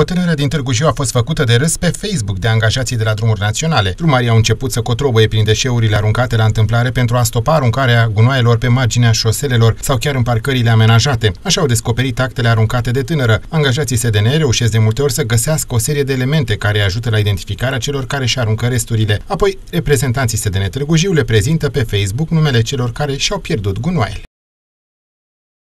O tânără din Târgu Jiu a fost făcută de râs pe Facebook de angajații de la drumuri naționale. Drumarii au început să cotrobăie prin deșeurile aruncate la întâmplare pentru a stopa aruncarea gunoaielor pe marginea șoselelor sau chiar în parcările amenajate. Așa au descoperit actele aruncate de tânără. Angajații SDN reușesc de multe ori să găsească o serie de elemente care ajută la identificarea celor care și aruncă resturile. Apoi, reprezentanții SDN Târgu Jiu le prezintă pe Facebook numele celor care și-au pierdut gunoaiele.